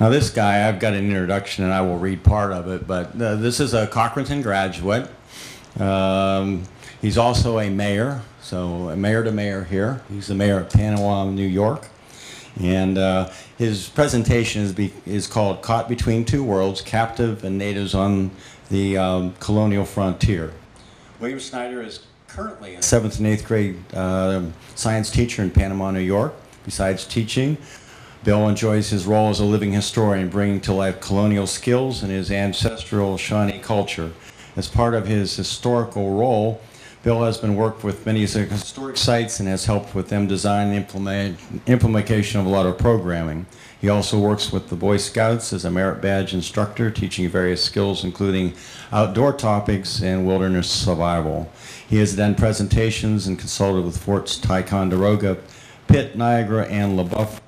Now, this guy, I've got an introduction and I will read part of it, but uh, this is a Cochranton graduate. Um, he's also a mayor, so a mayor to mayor here. He's the mayor of Panama, New York. And uh, his presentation is, be, is called Caught Between Two Worlds Captive and Natives on the um, Colonial Frontier. William Schneider is currently a seventh and eighth grade uh, science teacher in Panama, New York. Besides teaching, Bill enjoys his role as a living historian, bringing to life colonial skills and his ancestral Shawnee culture. As part of his historical role, Bill has been worked with many historic sites and has helped with them design and implement, implementation of a lot of programming. He also works with the Boy Scouts as a merit badge instructor, teaching various skills including outdoor topics and wilderness survival. He has done presentations and consulted with Forts Ticonderoga, Pitt, Niagara, and Le Boeuf,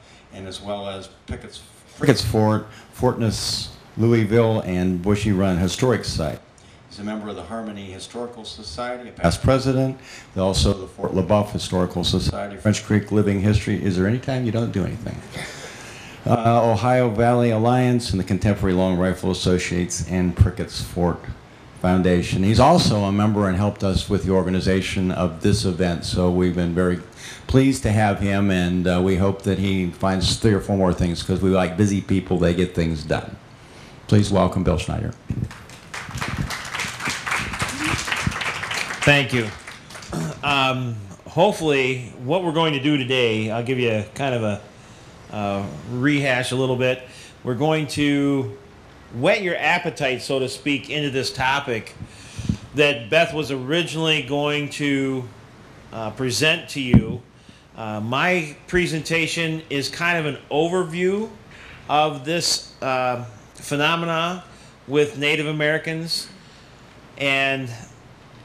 and as well as Prickett's, Prickett's Fort, Fortness, Louisville, and Bushy Run Historic Site. He's a member of the Harmony Historical Society, a past president, also the Fort Le Boeuf Historical Society, French Creek Living History. Is there any time you don't do anything? Uh, Ohio Valley Alliance and the Contemporary Long Rifle Associates and Prickett's Fort Foundation. He's also a member and helped us with the organization of this event, so we've been very pleased to have him, and uh, we hope that he finds three or four more things because we like busy people, they get things done. Please welcome Bill Schneider. Thank you. Um, hopefully, what we're going to do today, I'll give you a kind of a uh, rehash a little bit. We're going to whet your appetite, so to speak, into this topic that Beth was originally going to uh, present to you. Uh, my presentation is kind of an overview of this uh, phenomena with Native Americans and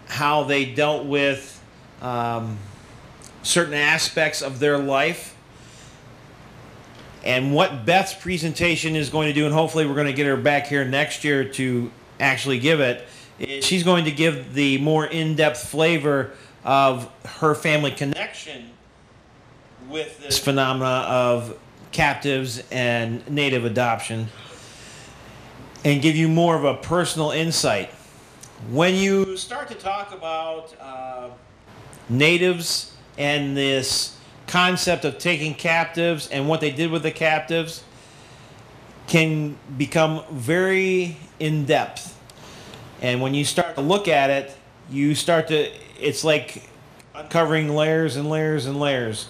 how they dealt with um, certain aspects of their life and what Beth's presentation is going to do, and hopefully we're going to get her back here next year to actually give it. She's going to give the more in-depth flavor of her family connection with this phenomena of captives and native adoption and give you more of a personal insight when you start to talk about uh, natives and this concept of taking captives and what they did with the captives can become very in depth. And when you start to look at it, you start to, it's like uncovering layers and layers and layers.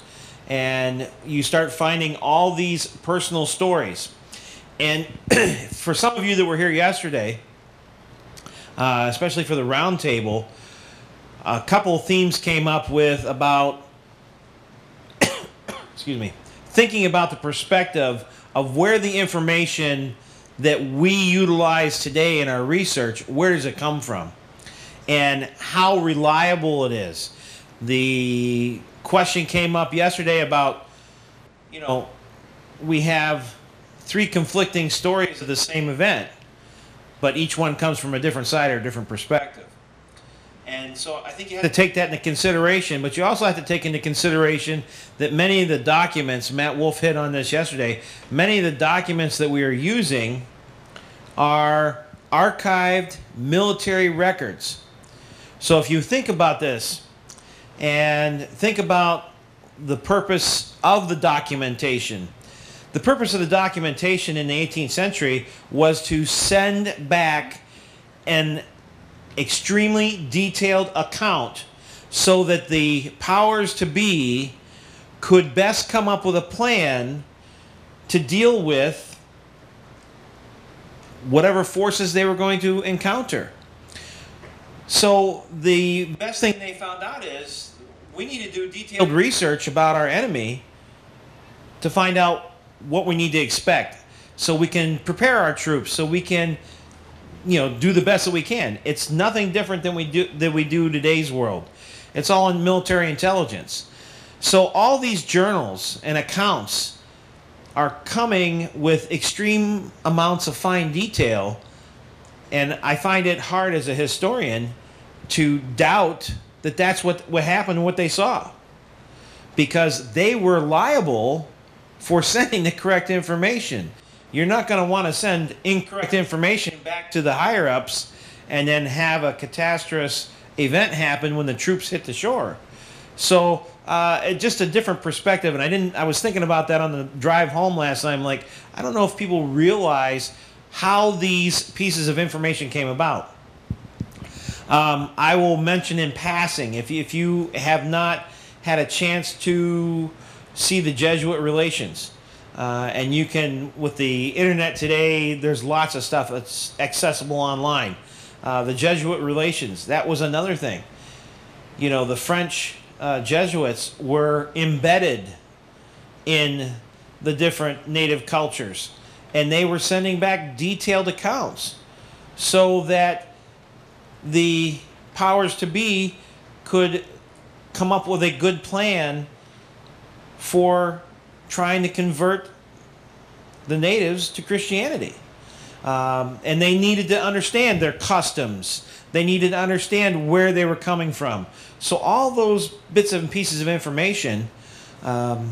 And you start finding all these personal stories. And for some of you that were here yesterday, uh, especially for the roundtable, a couple themes came up with about, excuse me, thinking about the perspective of where the information that we utilize today in our research, where does it come from? And how reliable it is. The question came up yesterday about, you know, we have three conflicting stories of the same event but each one comes from a different side or a different perspective. And so I think you have to take that into consideration, but you also have to take into consideration that many of the documents, Matt Wolf hit on this yesterday, many of the documents that we are using are archived military records. So if you think about this and think about the purpose of the documentation, the purpose of the documentation in the 18th century was to send back an extremely detailed account so that the powers to be could best come up with a plan to deal with whatever forces they were going to encounter. So the best thing they found out is we need to do detailed research about our enemy to find out what we need to expect so we can prepare our troops so we can you know do the best that we can. It's nothing different than we do than we do today's world. It's all in military intelligence. So all these journals and accounts are coming with extreme amounts of fine detail and i find it hard as a historian to doubt that that's what, what happened and what they saw because they were liable for sending the correct information. you're not going to want to send incorrect information back to the higher ups and then have a catastrophic event happen when the troops hit the shore. So uh, just a different perspective, and I didn't. I was thinking about that on the drive home last night. I'm like, I don't know if people realize how these pieces of information came about. Um, I will mention in passing if you, if you have not had a chance to see the Jesuit relations, uh, and you can with the internet today, there's lots of stuff that's accessible online. Uh, the Jesuit relations that was another thing. You know, the French uh, Jesuits were embedded in the different native cultures, and they were sending back detailed accounts so that the powers to be could come up with a good plan for trying to convert the natives to Christianity. Um, and they needed to understand their customs. They needed to understand where they were coming from. So all those bits and pieces of information, um,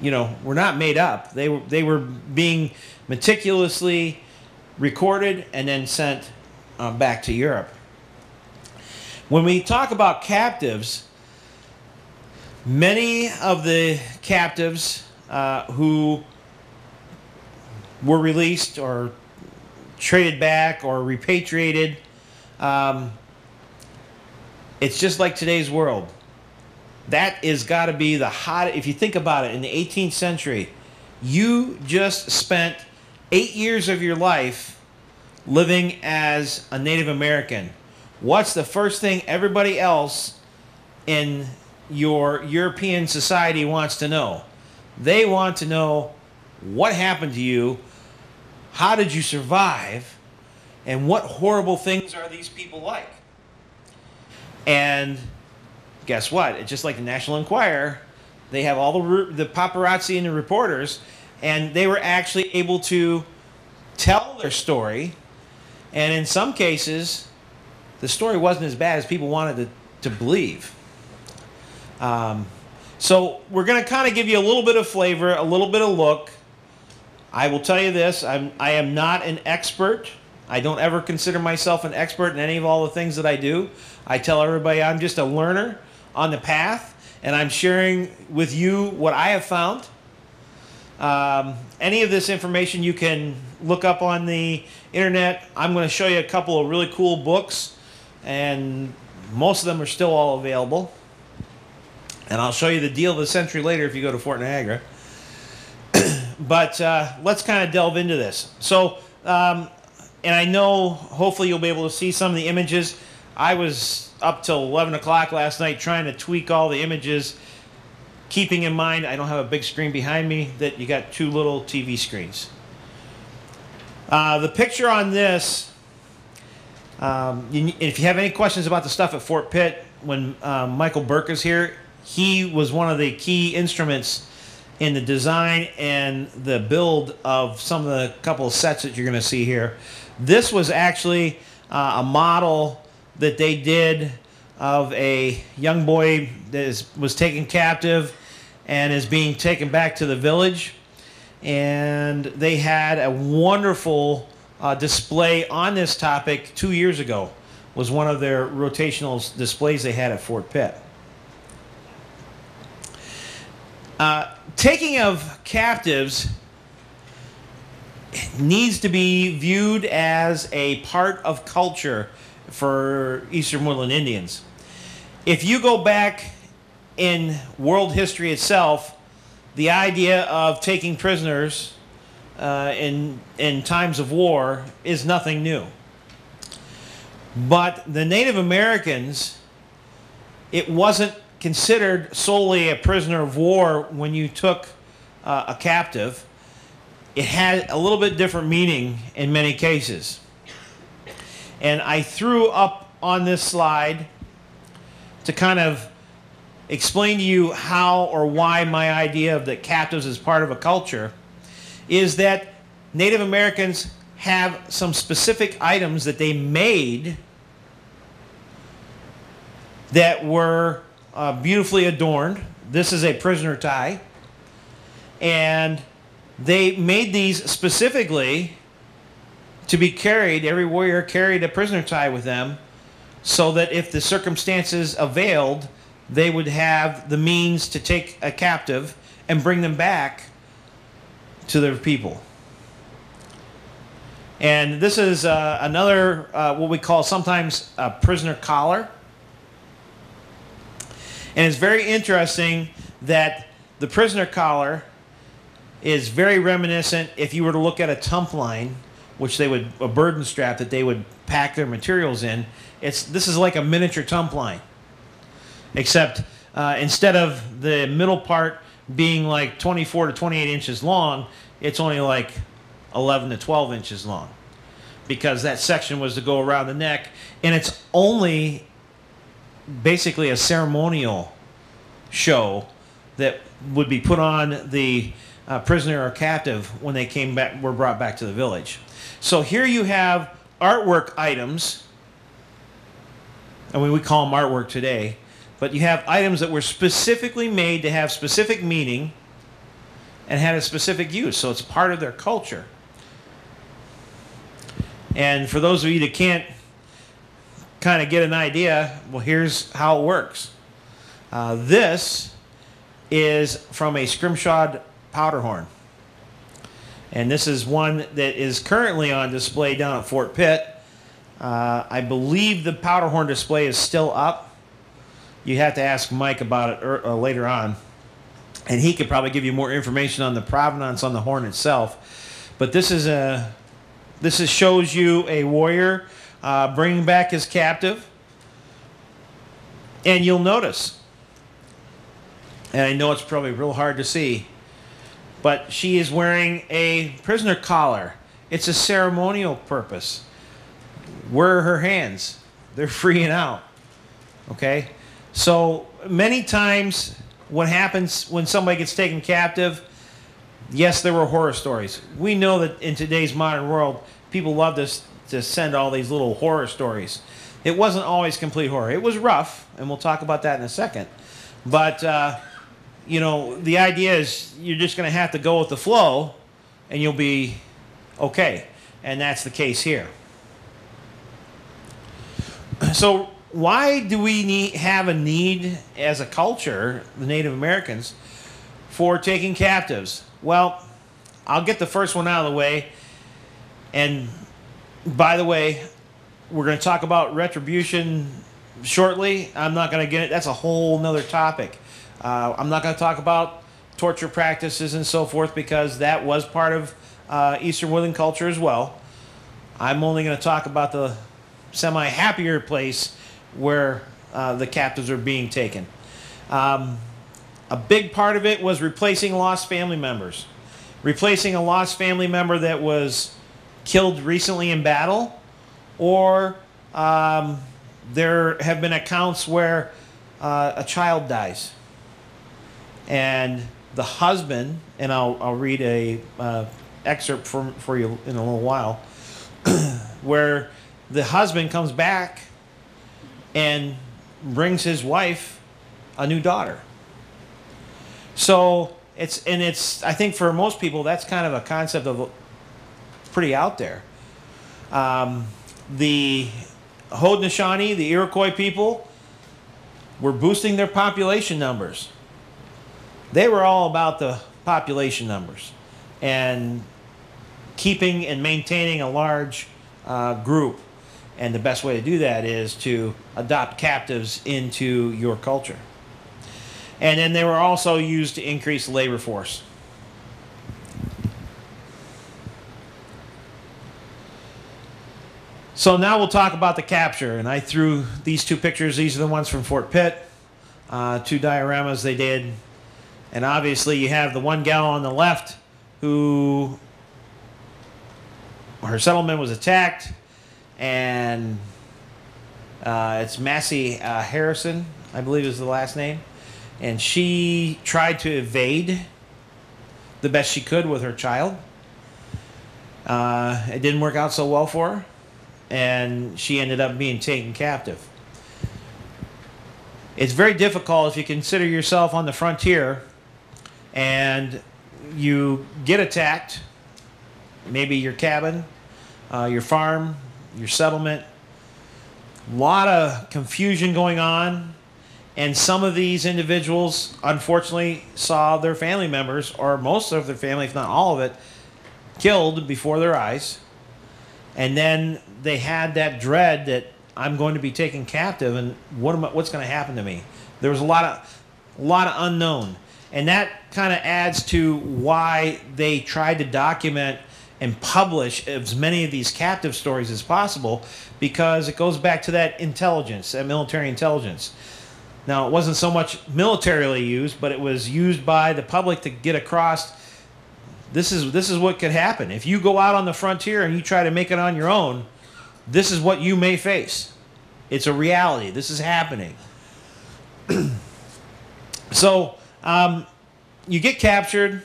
you know, were not made up. They were they were being meticulously recorded and then sent uh, back to Europe. When we talk about captives, many of the captives uh, who were released or traded back or repatriated, um, it's just like today's world. That is got to be the hot. If you think about it, in the 18th century, you just spent eight years of your life living as a Native American. What's the first thing everybody else in your European society wants to know? They want to know what happened to you, how did you survive, and what horrible things are these people like? And guess what? It's just like the National Enquirer. They have all the the paparazzi and the reporters, and they were actually able to tell their story. And in some cases, the story wasn't as bad as people wanted to, to believe. Um, so we're going to kind of give you a little bit of flavor, a little bit of look. I will tell you this: I'm I am not an expert. I don't ever consider myself an expert in any of all the things that I do. I tell everybody I'm just a learner on the path, and I'm sharing with you what I have found. Um, any of this information you can look up on the internet. I'm going to show you a couple of really cool books, and most of them are still all available. And I'll show you the deal of the century later if you go to Fort Niagara. but uh, let's kind of delve into this. So, um, and I know hopefully you'll be able to see some of the images. I was up till 11 o'clock last night trying to tweak all the images, keeping in mind I don't have a big screen behind me, that you got two little TV screens. Uh, the picture on this, um, you, if you have any questions about the stuff at Fort Pitt, when uh, Michael Burke is here, he was one of the key instruments in the design and the build of some of the couple of sets that you're going to see here. This was actually uh, a model that they did of a young boy that is, was taken captive and is being taken back to the village. And they had a wonderful uh, display on this topic two years ago. Was one of their rotational displays they had at Fort Pitt. Uh, taking of captives needs to be viewed as a part of culture for Eastern Woodland Indians. If you go back in world history itself, the idea of taking prisoners uh, in in times of war is nothing new. But the Native Americans, it wasn't considered solely a prisoner of war when you took uh, a captive. It had a little bit different meaning in many cases. And I threw up on this slide to kind of explain to you how or why my idea of the captives as part of a culture is that Native Americans have some specific items that they made that were uh, beautifully adorned. This is a prisoner tie. And they made these specifically to be carried. Every warrior carried a prisoner tie with them, so that if the circumstances availed, they would have the means to take a captive and bring them back to their people. And this is uh, another, uh, what we call sometimes a prisoner collar. And it's very interesting that the prisoner collar is very reminiscent if you were to look at a tump line, which they would, a burden strap that they would pack their materials in. It's, this is like a miniature tump line, except uh, instead of the middle part being like 24 to 28 inches long, it's only like 11 to 12 inches long. Because that section was to go around the neck and it's only basically a ceremonial show that would be put on the uh, prisoner or captive when they came back were brought back to the village. So here you have artwork items I mean we call them artwork today but you have items that were specifically made to have specific meaning and had a specific use so it's part of their culture and for those of you that can't kind of get an idea, well, here's how it works. Uh, this is from a scrimshawed powder horn. And this is one that is currently on display down at Fort Pitt. Uh, I believe the powder horn display is still up. You have to ask Mike about it er, uh, later on. And he could probably give you more information on the provenance on the horn itself. But this is a this is, shows you a warrior uh, bringing back his captive. And you'll notice, and I know it's probably real hard to see, but she is wearing a prisoner collar. It's a ceremonial purpose. Where are her hands? They're freeing out. Okay? So many times, what happens when somebody gets taken captive, yes, there were horror stories. We know that in today's modern world, people love to, to send all these little horror stories. It wasn't always complete horror. It was rough, and we'll talk about that in a second. But, uh, you know, the idea is you're just going to have to go with the flow, and you'll be okay. And that's the case here. So, why do we need, have a need as a culture, the Native Americans, for taking captives? Well, I'll get the first one out of the way. And by the way, we're going to talk about retribution shortly. I'm not going to get it. That's a whole nother topic. Uh, I'm not going to talk about torture practices and so forth because that was part of uh, Eastern Woodland culture as well. I'm only going to talk about the semi happier place where uh, the captives are being taken. Um, a big part of it was replacing lost family members, replacing a lost family member that was killed recently in battle, or um, there have been accounts where uh, a child dies, and the husband, and I'll, I'll read a uh, excerpt from, for you in a little while, where the husband comes back and brings his wife a new daughter. So it's and it's I think for most people that's kind of a concept of pretty out there. Um, the Haudenosaunee, the Iroquois people, were boosting their population numbers. They were all about the population numbers and keeping and maintaining a large uh, group. And the best way to do that is to adopt captives into your culture. And then they were also used to increase the labor force. So now we'll talk about the capture. And I threw these two pictures. These are the ones from Fort Pitt. Uh, two dioramas they did. And obviously you have the one gal on the left who her settlement was attacked. And uh, it's Massey uh, Harbison, I believe is the last name. And she tried to evade the best she could with her child. Uh, it didn't work out so well for her and she ended up being taken captive. It's very difficult if you consider yourself on the frontier and you get attacked, maybe your cabin, uh, your farm, your settlement. A lot of confusion going on. And some of these individuals, unfortunately, saw their family members, or most of their family, if not all of it, killed before their eyes. And then they had that dread that I'm going to be taken captive, and what am I, what's going to happen to me? There was a lot of a lot of unknown, and that kind of adds to why they tried to document and publish as many of these captive stories as possible, because it goes back to that intelligence, that military intelligence. Now, it wasn't so much militarily used, but it was used by the public to get across this is this is what could happen. If you go out on the frontier and you try to make it on your own this is what you may face. It's a reality. This is happening. So um, you get captured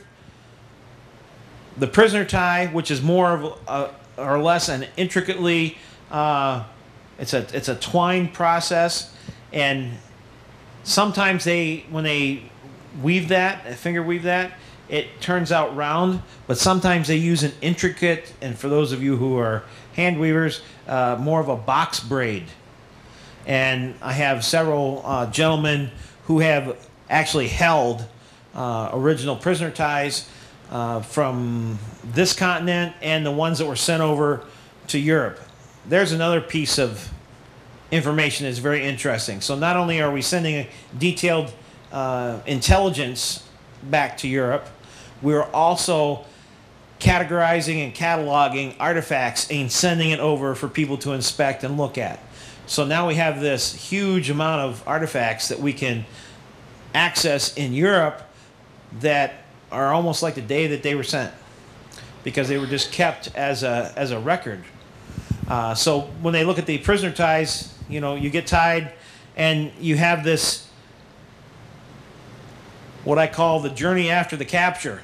the prisoner tie which is more of a, or less an intricately uh, it's a it's a twined process. And sometimes they when they weave that finger weave that it turns out round, but sometimes they use an intricate, and for those of you who are hand weavers, uh, more of a box braid. And I have several uh, gentlemen who have actually held uh, original prisoner ties uh, from this continent and the ones that were sent over to Europe. There's another piece of information that's very interesting. So not only are we sending detailed uh, intelligence back to Europe, we're also categorizing and cataloging artifacts and sending it over for people to inspect and look at. So now we have this huge amount of artifacts that we can access in Europe that are almost like the day that they were sent because they were just kept as a, as a record. Uh, so when they look at the prisoner ties, you know, you get tied and you have this, what I call the journey after the capture.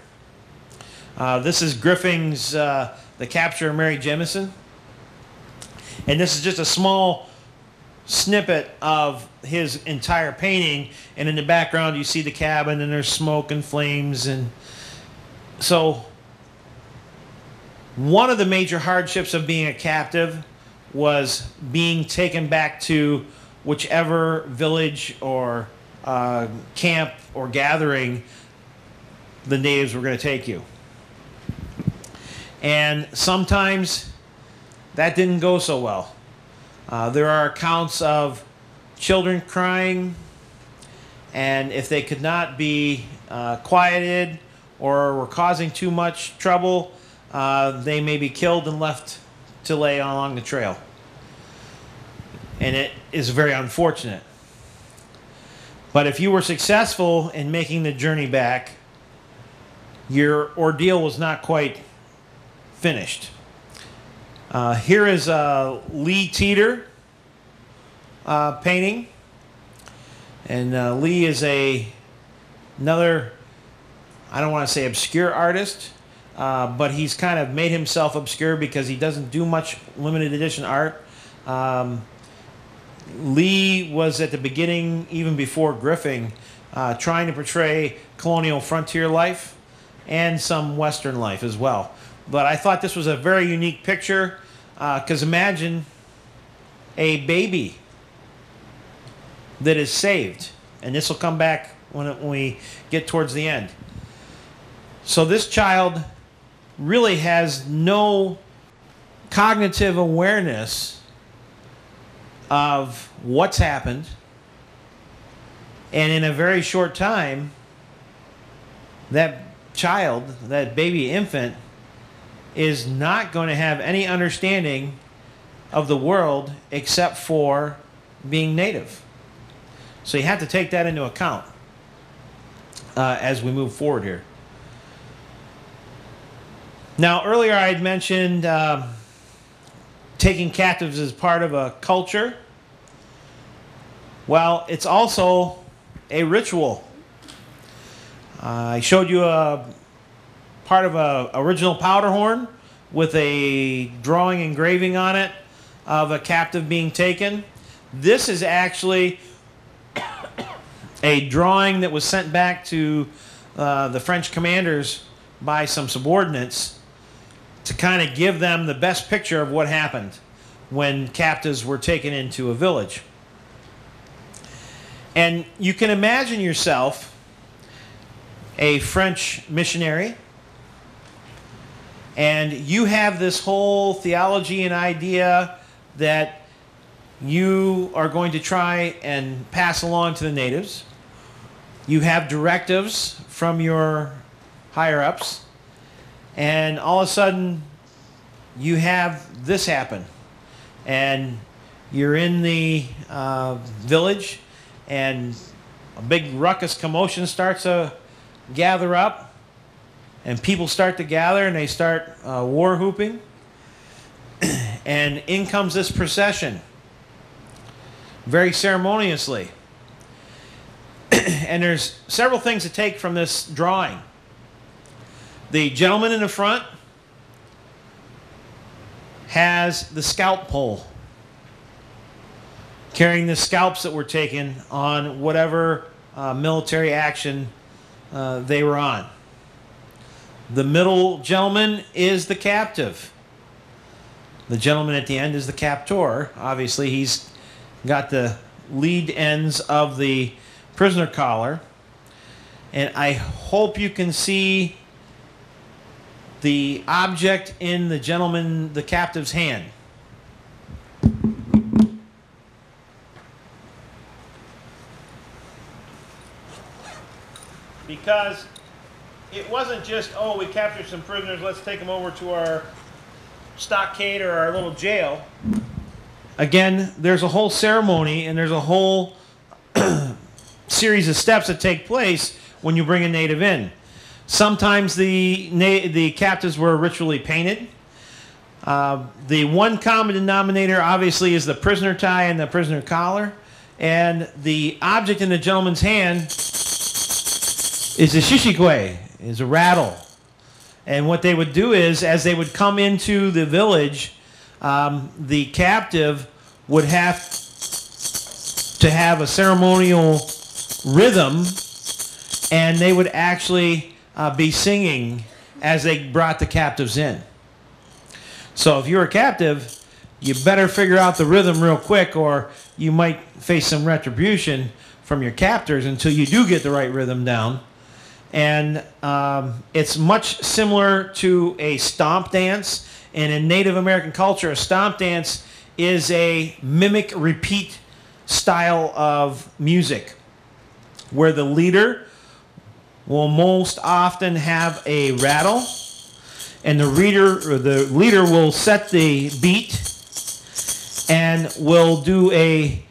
Uh, this is Griffing's uh, The Capture of Mary Jemison. And this is just a small snippet of his entire painting. And in the background, you see the cabin and there's smoke and flames. And so, one of the major hardships of being a captive was being taken back to whichever village or uh, camp or gathering the natives were going to take you. And sometimes that didn't go so well. Uh, there are accounts of children crying, and if they could not be uh, quieted or were causing too much trouble, uh, they may be killed and left to lay along the trail. And it is very unfortunate. But if you were successful in making the journey back, your ordeal was not quite finished. Uh, here is a Lee Teter uh, painting, and uh, Lee is a another. I don't want to say obscure artist, uh, but he's kind of made himself obscure because he doesn't do much limited edition art. Um, Lee was at the beginning, even before Griffing, uh, trying to portray colonial frontier life and some Western life as well. But I thought this was a very unique picture because uh, imagine a baby that is saved. And this will come back when, it, when we get towards the end. So this child really has no cognitive awareness of what's happened. And in a very short time, that child, that baby infant, is not going to have any understanding of the world except for being native. So you have to take that into account uh, as we move forward here. Now, earlier I had mentioned uh, taking captives as part of a culture. Well, it's also a ritual. Uh, I showed you a part of a original powder horn with a drawing engraving on it of a captive being taken. This is actually a drawing that was sent back to uh, the French commanders by some subordinates to kind of give them the best picture of what happened when captives were taken into a village. And you can imagine yourself a French missionary, and you have this whole theology and idea that you are going to try and pass along to the natives. You have directives from your higher ups, and all of a sudden you have this happen. And you're in the uh, village, and a big ruckus commotion starts to gather up, and people start to gather and they start uh, war whooping. and in comes this procession very ceremoniously. and there's several things to take from this drawing. The gentleman in the front has the scalp pole, carrying the scalps that were taken on whatever uh, military action uh, they were on. The middle gentleman is the captive. The gentleman at the end is the captor. Obviously, he's got the lead ends of the prisoner collar. And I hope you can see the object in the gentleman, the captive's hand. Because it wasn't just, oh, we captured some prisoners, let's take them over to our stockade or our little jail. Again, there's a whole ceremony and there's a whole series of steps that take place when you bring a native in. Sometimes the the captives were ritually painted. Uh, the one common denominator, obviously, is the prisoner tie and the prisoner collar, and the object in the gentleman's hand is a shishikwe, is a rattle. And what they would do is, as they would come into the village, um, the captive would have to have a ceremonial rhythm, and they would actually uh, be singing as they brought the captives in. So if you're a captive, you better figure out the rhythm real quick, or you might face some retribution from your captors until you do get the right rhythm down. And um, it's much similar to a stomp dance. And in Native American culture, a stomp dance is a mimic repeat style of music where the leader will most often have a rattle and the reader the leader will set the beat and will do a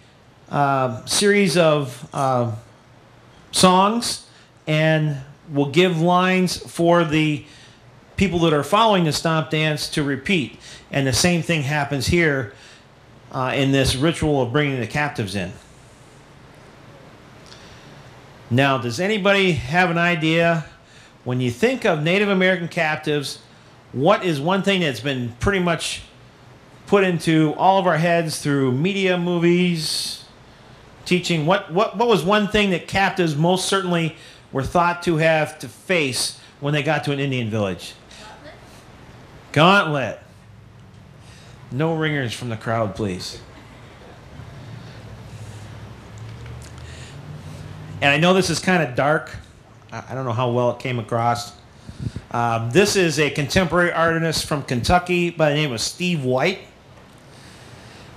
uh, series of uh, songs and will give lines for the people that are following the stomp dance to repeat and the same thing happens here uh, in this ritual of bringing the captives in now, does anybody have an idea when you think of Native American captives, what is one thing that's been pretty much put into all of our heads through media, movies, teaching? What, what, what was one thing that captives most certainly were thought to have to face when they got to an Indian village? Gauntlet. No ringers from the crowd, please. And I know this is kind of dark. I don't know how well it came across. Um, this is a contemporary artist from Kentucky by the name of Steve White.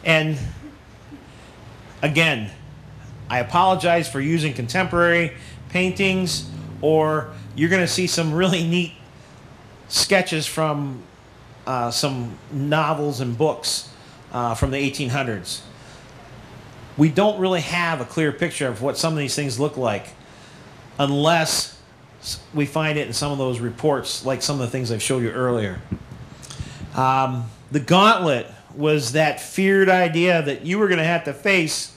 And again, I apologize for using contemporary paintings, or you're going to see some really neat sketches from uh, some novels and books uh, from the 1800s we don't really have a clear picture of what some of these things look like unless we find it in some of those reports, like some of the things I've showed you earlier. Um, the gauntlet was that feared idea that you were going to have to face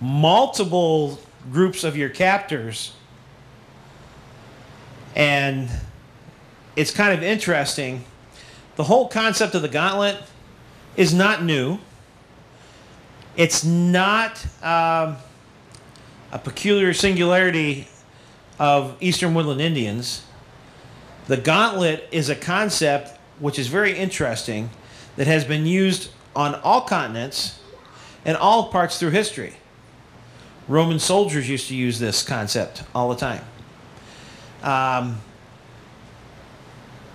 multiple groups of your captors. And it's kind of interesting. The whole concept of the gauntlet is not new. It's not um, a peculiar singularity of Eastern Woodland Indians. The gauntlet is a concept which is very interesting that has been used on all continents and all parts through history. Roman soldiers used to use this concept all the time. Um,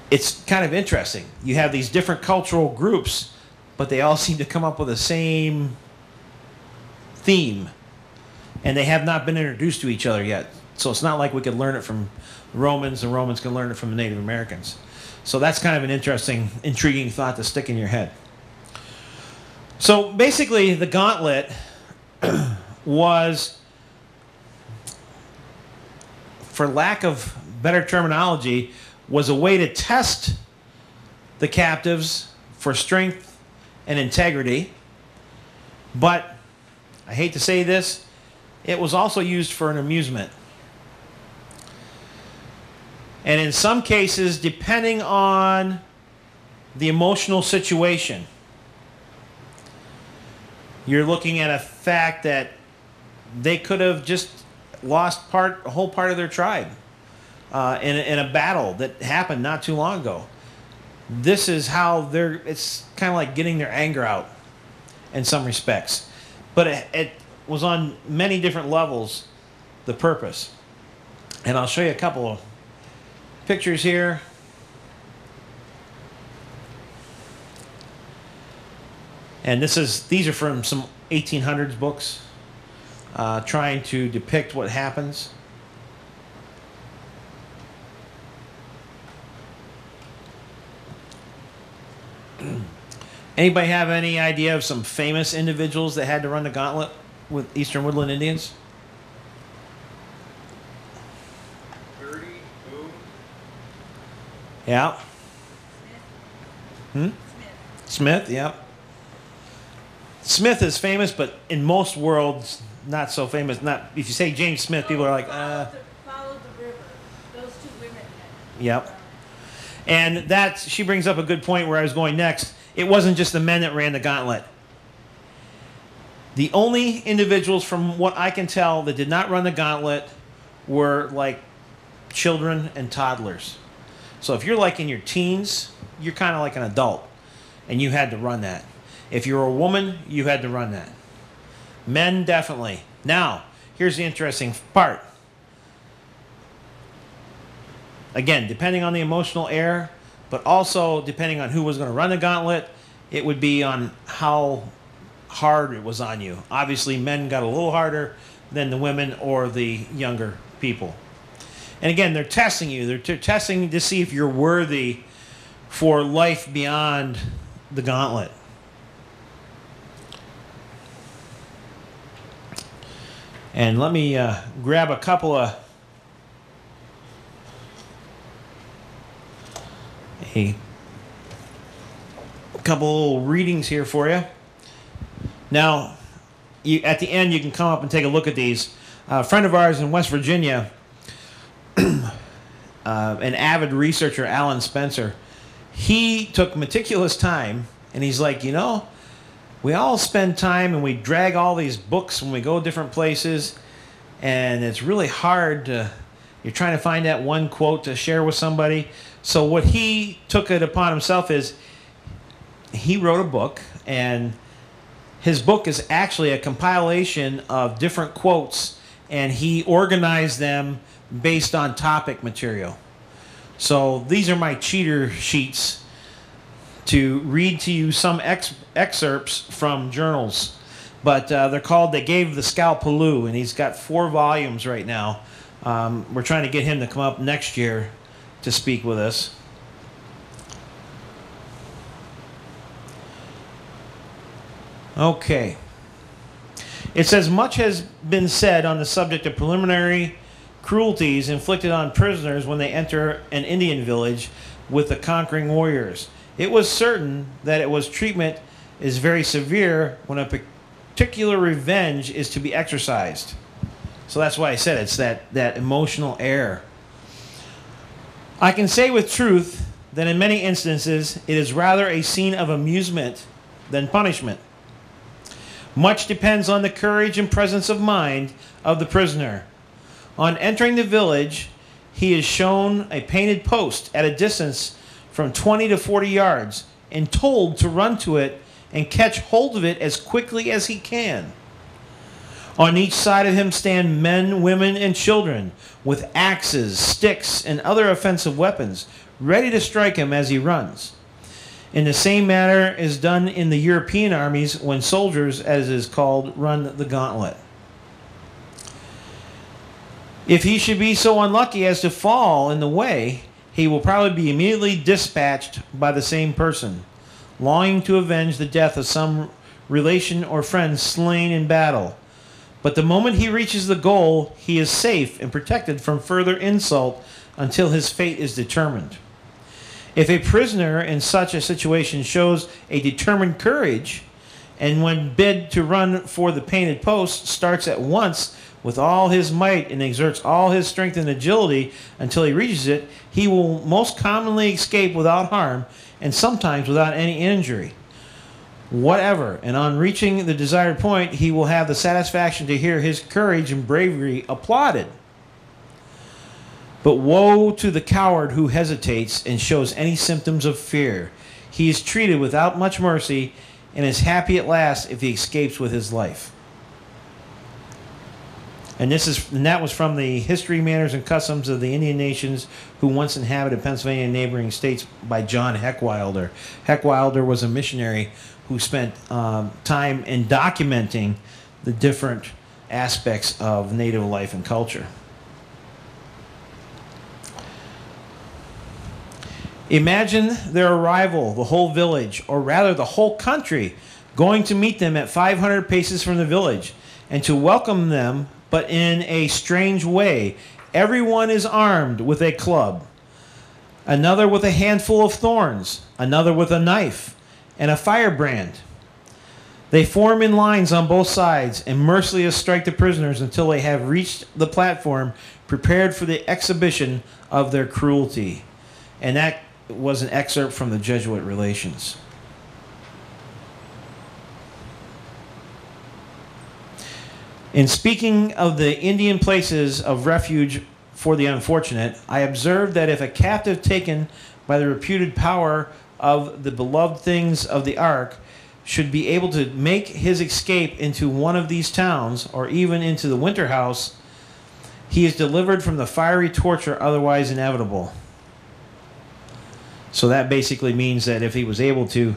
it's kind of interesting. You have these different cultural groups, but they all seem to come up with the same theme, and they have not been introduced to each other yet. So it's not like we could learn it from Romans, the Romans can learn it from the Native Americans. So that's kind of an interesting, intriguing thought to stick in your head. So basically, the gauntlet was, for lack of better terminology, was a way to test the captives for strength and integrity. But I hate to say this, it was also used for an amusement. And in some cases, depending on the emotional situation, you're looking at a fact that they could have just lost part, a whole part of their tribe uh, in, a, in a battle that happened not too long ago. This is how they're, it's kind of like getting their anger out in some respects. But it, it was on many different levels, the purpose. And I'll show you a couple of pictures here. And this is these are from some 1800s books, uh, trying to depict what happens. Anybody have any idea of some famous individuals that had to run the gauntlet with Eastern Woodland Indians? Boone, Yeah. Hmm? Smith, yeah. Smith is famous, but in most worlds, not so famous. Not if you say James Smith, people are like, uh, Followed the- river. Those two women yep. And that she brings up a good point where I was going next. It wasn't just the men that ran the gauntlet. The only individuals, from what I can tell, that did not run the gauntlet were like children and toddlers. So if you're like in your teens, you're kind of like an adult, and you had to run that. If you're a woman, you had to run that. Men definitely. Now, here's the interesting part. Again, depending on the emotional air, but also depending on who was going to run the gauntlet, it would be on how hard it was on you. Obviously, men got a little harder than the women or the younger people. And again, they're testing you. They're t- testing to see if you're worthy for life beyond the gauntlet. And let me uh, grab a couple of a couple readings here for you. Now, you, at the end, you can come up and take a look at these. Uh, a friend of ours in West Virginia, uh, an avid researcher, Alan Spencer, he took meticulous time and he's like, you know, we all spend time and we drag all these books when we go different places, and it's really hard to. You're trying to find that one quote to share with somebody. So what he took it upon himself is he wrote a book and his book is actually a compilation of different quotes and he organized them based on topic material. So these are my cheater sheets to read to you some ex- excerpts from journals. But uh, they're called They Gave the Halloo, and he's got four volumes right now. Um, we're trying to get him to come up next year to speak with us. Okay. It says much has been said on the subject of preliminary cruelties inflicted on prisoners when they enter an Indian village with the conquering warriors. It was certain that it was treatment is very severe when a particular revenge is to be exercised. So that's why I said it's that, that emotional air. I can say with truth that in many instances it is rather a scene of amusement than punishment. Much depends on the courage and presence of mind of the prisoner. On entering the village, he is shown a painted post at a distance from 20 to 40 yards and told to run to it and catch hold of it as quickly as he can. On each side of him stand men, women, and children with axes, sticks, and other offensive weapons, ready to strike him as he runs. In the same manner is done in the European armies when soldiers, as is called, run the gauntlet. If he should be so unlucky as to fall in the way, he will probably be immediately dispatched by the same person, longing to avenge the death of some relation or friend slain in battle. But the moment he reaches the goal, he is safe and protected from further insult until his fate is determined. If a prisoner in such a situation shows a determined courage, and when bid to run for the painted post, starts at once with all his might and exerts all his strength and agility until he reaches it, he will most commonly escape without harm and sometimes without any injury whatever. And on reaching the desired point, he will have the satisfaction to hear his courage and bravery applauded. But woe to the coward who hesitates and shows any symptoms of fear. He is treated without much mercy and is happy at last if he escapes with his life. And this is and that was from the history, manners, and customs of the Indian nations who once inhabited Pennsylvania and neighboring states by John Heckewelder. Heckewelder was a missionary who spent um, time in documenting the different aspects of Native life and culture. Imagine their arrival, the whole village, or rather the whole country, going to meet them at 500 paces from the village and to welcome them, but in a strange way. Everyone is armed with a club, another with a handful of thorns, another with a knife and a firebrand. They form in lines on both sides and mercilessly strike the prisoners until they have reached the platform prepared for the exhibition of their cruelty. And that was an excerpt from the Jesuit Relations. In speaking of the Indian places of refuge for the unfortunate, I observed that if a captive taken by the reputed power of the beloved things of the ark should be able to make his escape into one of these towns or even into the winter house, he is delivered from the fiery torture otherwise inevitable. So that basically means that if he was able to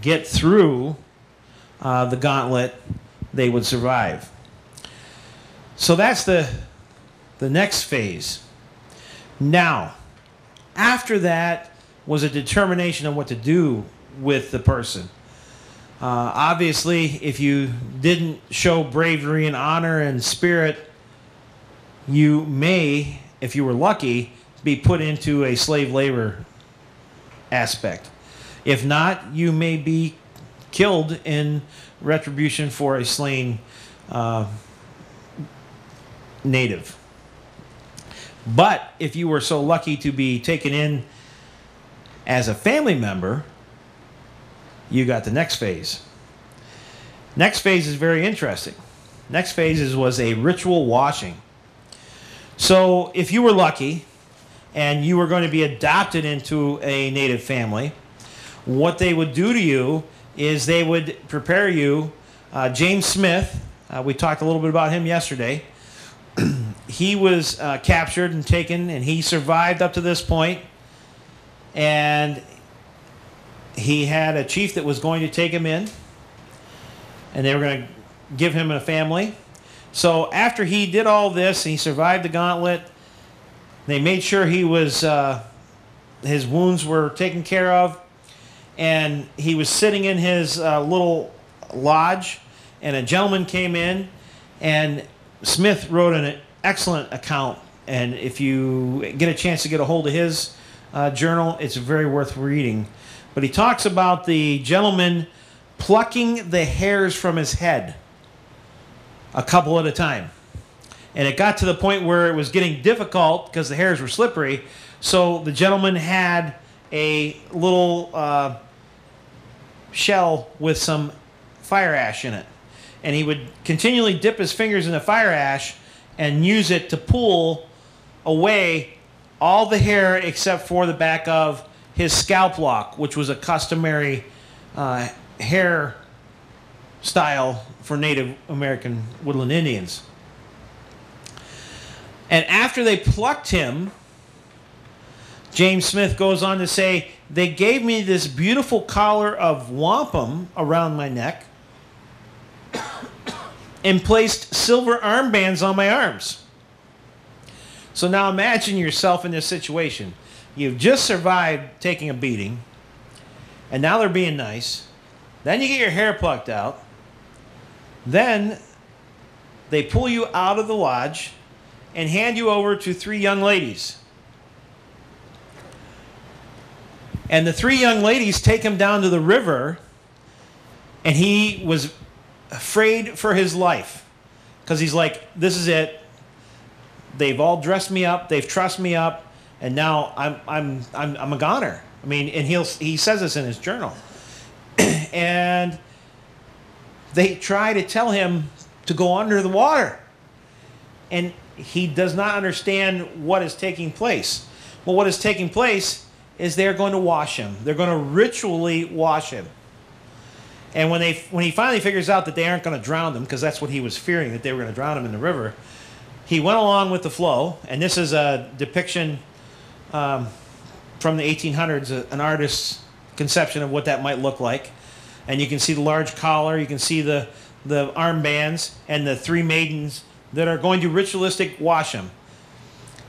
get through uh, the gauntlet, they would survive. So that's the the next phase. Now, after that was a determination of what to do with the person. Uh, obviously, if you didn't show bravery and honor and spirit, you may, if you were lucky, be put into a slave labor aspect. If not, you may be killed in retribution for a slain uh, native. But if you were so lucky to be taken in as a family member, you got the next phase. Next phase is very interesting. Next phase is, was a ritual washing. So if you were lucky and you were going to be adopted into a native family, what they would do to you is they would prepare you. Uh, James Smith, uh, we talked a little bit about him yesterday. He was uh, captured and taken, and he survived up to this point. And he had a chief that was going to take him in, and they were going to give him a family. So after he did all this, and he survived the gauntlet. They made sure he was uh, his wounds were taken care of, and he was sitting in his uh, little lodge, and a gentleman came in, and Smith wrote an excellent account. And if you get a chance to get a hold of his uh, journal, it's very worth reading. But he talks about the gentleman plucking the hairs from his head a couple at a time. And it got to the point where it was getting difficult because the hairs were slippery. So the gentleman had a little uh, shell with some fire ash in it. And he would continually dip his fingers in the fire ash and use it to pull away all the hair except for the back of his scalp lock, which was a customary uh, hair style for Native American woodland Indians. And after they plucked him, James Smith goes on to say, They gave me this beautiful collar of wampum around my neck and placed silver armbands on my arms. So now imagine yourself in this situation. You've just survived taking a beating, and now they're being nice. Then you get your hair plucked out. Then they pull you out of the lodge and hand you over to three young ladies. And the three young ladies take him down to the river, and he was afraid for his life because he's like, This is it. They've all dressed me up, they've trussed me up, and now I'm, I'm, I'm, I'm a goner. I mean, and he'll, he says this in his journal. and they try to tell him to go under the water. And he does not understand what is taking place. Well, what is taking place is they're going to wash him. They're going to ritually wash him. And when they when he finally figures out that they aren't going to drown them, because that's what he was fearing that they were going to drown him in the river, he went along with the flow. And this is a depiction um, from the 1800s, a- an artist's conception of what that might look like. And you can see the large collar, you can see the the armbands, and the three maidens that are going to ritualistic wash him.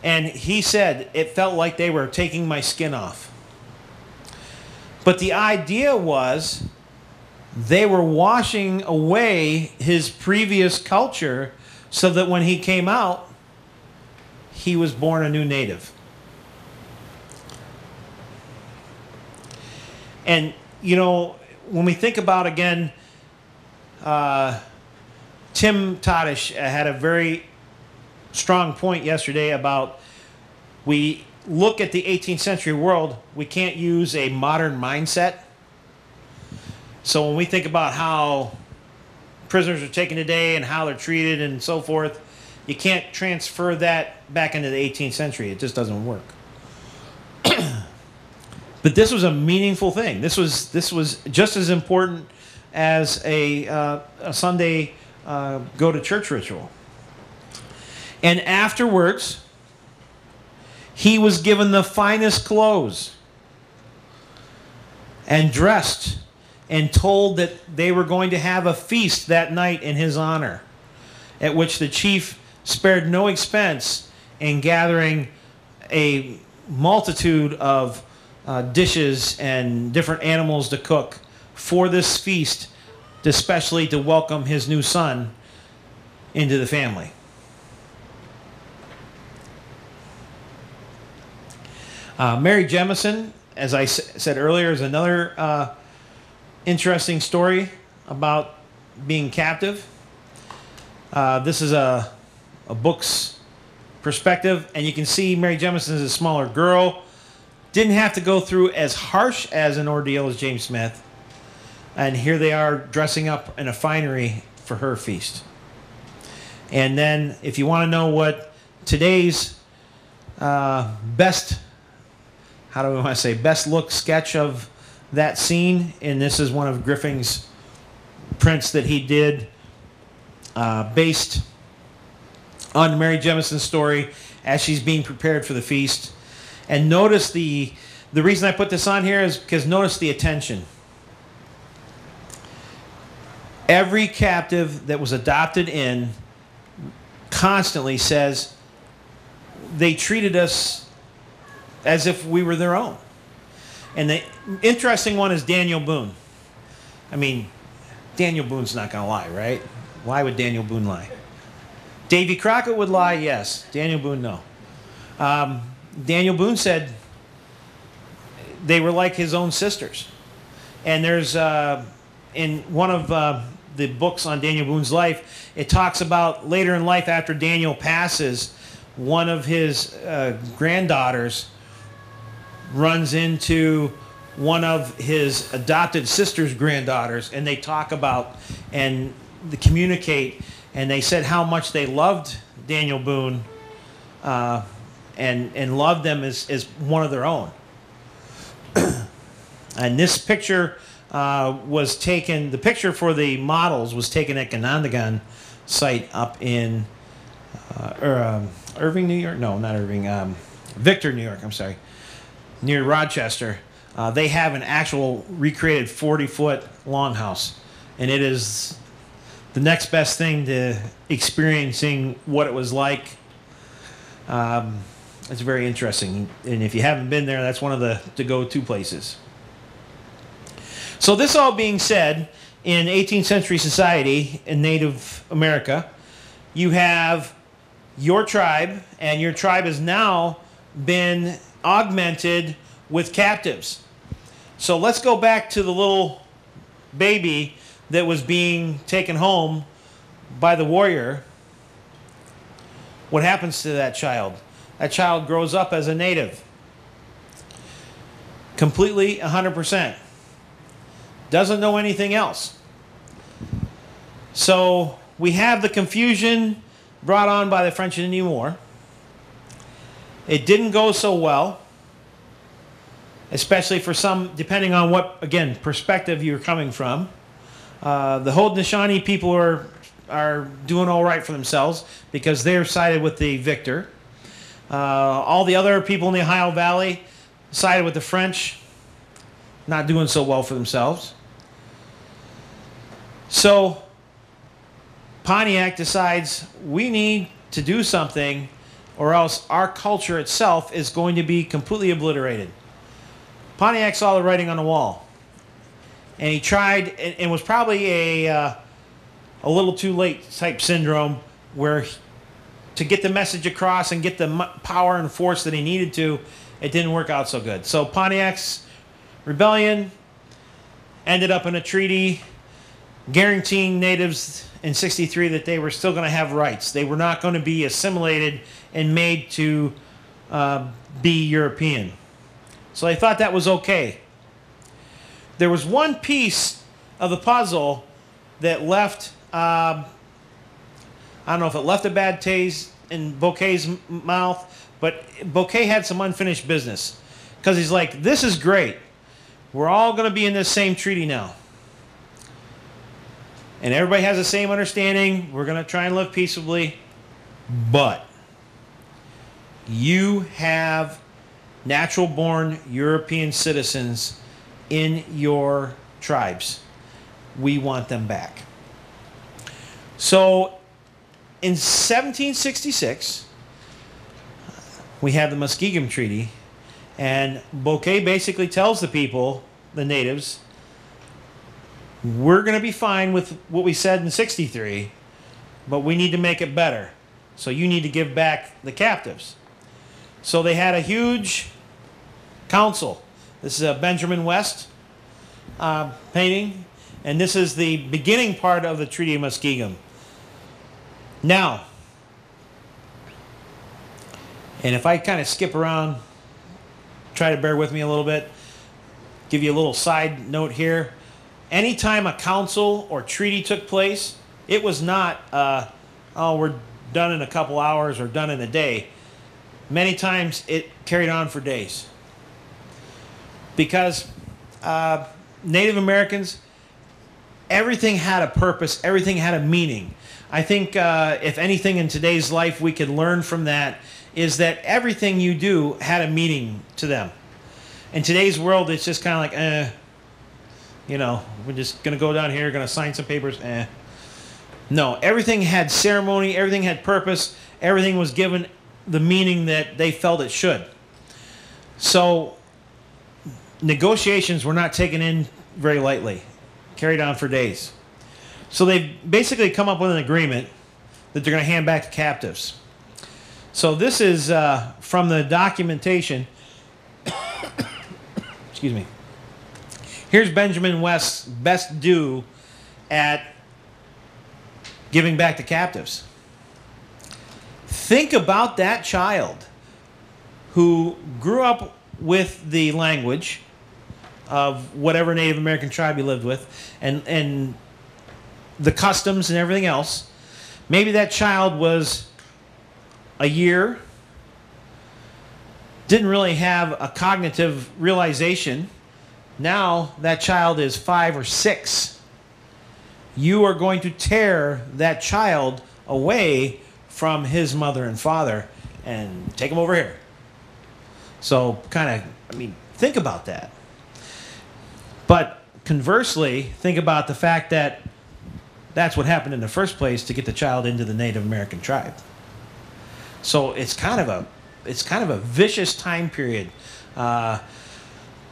And he said it felt like they were taking my skin off. But the idea was they were washing away his previous culture so that when he came out, he was born a new native. And, you know, when we think about again, uh, Tim Tadish had a very strong point yesterday about we look at the 18th century world, we can't use a modern mindset. So when we think about how prisoners are taken today and how they're treated and so forth, you can't transfer that back into the 18th century. It just doesn't work. but this was a meaningful thing. This was this was just as important as a, uh, a Sunday uh, go to church ritual. And afterwards, he was given the finest clothes and dressed and told that they were going to have a feast that night in his honor, at which the chief spared no expense in gathering a multitude of uh, dishes and different animals to cook for this feast, especially to welcome his new son into the family. Uh, Mary Jemison, as I said earlier, is another uh, interesting story about being captive. Uh, this is a, a book's perspective, and you can see Mary Jemison is a smaller girl. Didn't have to go through as harsh as an ordeal as James Smith. And here they are dressing up in a finery for her feast. And then, if you want to know what today's uh, best, how do we want to say, best look sketch of that scene, and this is one of Griffing's prints that he did uh, based on Mary Jemison's story as she's being prepared for the feast. And notice the the reason I put this on here is because notice the attention. Every captive that was adopted in constantly says they treated us as if we were their own. And the interesting one is Daniel Boone. I mean, Daniel Boone's not going to lie, right? Why would Daniel Boone lie? Davy Crockett would lie, yes. Daniel Boone, no. Um, Daniel Boone said they were like his own sisters. And there's uh, in one of uh, the books on Daniel Boone's life, it talks about later in life after Daniel passes, one of his uh, granddaughters runs into one of his adopted sister's granddaughters, and they talk about and communicate, and they said how much they loved Daniel Boone uh, and and loved them as as one of their own. and this picture uh, was taken. The picture for the models was taken at Ganondagan site up in uh, or, um, Irving, New York. No, not Irving. Um, Victor, New York. I'm sorry, near Rochester. Uh, they have an actual recreated 40 foot longhouse, and it is the next best thing to experiencing what it was like. Um, it's very interesting, and if you haven't been there, that's one of the to go to places. So, this all being said, in 18th century society in Native America, you have your tribe, and your tribe has now been augmented with captives. So let's go back to the little baby that was being taken home by the warrior. What happens to that child? That child grows up as a native. Completely 100%. Doesn't know anything else. So we have the confusion brought on by the French and Indian War. It didn't go so well, especially for some, depending on what, again, perspective you're coming from. Uh, the Haudenosaunee people are, are doing all right for themselves because they're sided with the victor. Uh, all the other people in the Ohio Valley sided with the French, not doing so well for themselves. So Pontiac decides we need to do something or else our culture itself is going to be completely obliterated. Pontiac saw the writing on the wall. And he tried, and, was probably a, uh, a little too late type syndrome where he- to get the message across and get the power and force that he needed to, it didn't work out so good. So Pontiac's rebellion ended up in a treaty guaranteeing natives in 63 that they were still going to have rights. They were not going to be assimilated and made to uh, be European. So they thought that was okay. There was one piece of the puzzle that left, um, I don't know if it left a bad taste in Bouquet's mouth, but Bouquet had some unfinished business. Because he's like, this is great. We're all going to be in this same treaty now and everybody has the same understanding. We're going to try and live peaceably. But you have natural born European citizens in your tribes. We want them back. So in 1766, we have the Muskingum Treaty, and Bouquet basically tells the people, the natives, we're going to be fine with what we said in 63, but we need to make it better. So you need to give back the captives. So they had a huge council. This is a Benjamin West uh, painting, and this is the beginning part of the Treaty of Muskingum. Now, and if I kind of skip around, try to bear with me a little bit, give you a little side note here anytime a council or treaty took place, it was not, uh, oh, we're done in a couple hours or done in a day. Many times it carried on for days. Because uh, Native Americans, everything had a purpose, everything had a meaning. I think uh, if anything in today's life we could learn from that is that everything you do had a meaning to them. In today's world, it's just kind of like, eh, you know, we're just gonna go down here, gonna sign some papers. Eh. No, everything had ceremony, everything had purpose, everything was given the meaning that they felt it should. So negotiations were not taken in very lightly, carried on for days. So they've basically come up with an agreement that they're going to hand back the captives. So this is uh, from the documentation. Excuse me. Here's Benjamin West's best due at giving back the captives. Think about that child who grew up with the language of whatever Native American tribe he lived with and, and the customs and everything else. Maybe that child was a year, didn't really have a cognitive realization. Now that child is five or six. You are going to tear that child away from his mother and father and take him over here. So, kind of, I mean, think about that. But conversely, think about the fact that that's what happened in the first place to get the child into the Native American tribe. So it's kind of a it's kind of a vicious time period, uh,